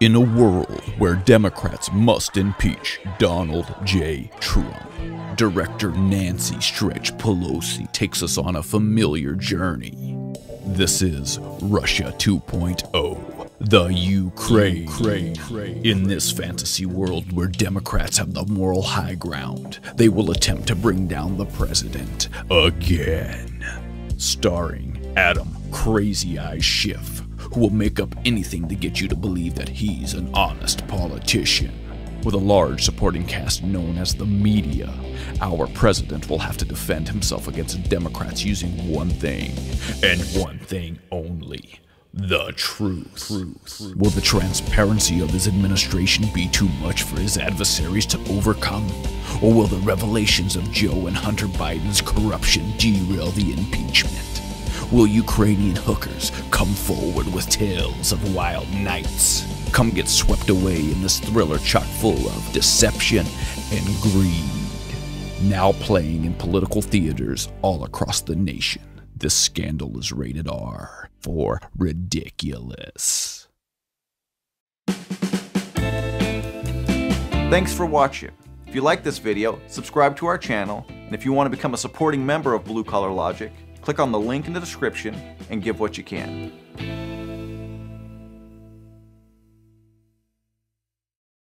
In a world where Democrats must impeach Donald J. Trump, director Nancy Stretch Pelosi takes us on a familiar journey. This is Russia 2.0, the Ukraine. In this fantasy world where Democrats have the moral high ground, they will attempt to bring down the president again. Starring Adam Crazy Eyes Schiff, who will make up anything to get you to believe that he's an honest politician. With a large supporting cast known as the media, our president will have to defend himself against Democrats using one thing, and one thing only the truth. Will the transparency of his administration be too much for his adversaries to overcome? Or will the revelations of Joe and Hunter Biden's corruption derail the impeachment? Will Ukrainian hookers come forward with tales of wild nights? Come get swept away in this thriller chock full of deception and greed. Now playing in political theaters all across the nation, this scandal is rated R for ridiculous. Thanks for watching. If you like this video, subscribe to our channel, and if you want to become a supporting member of Blue Collar Logic, click on the link in the description and give what you can.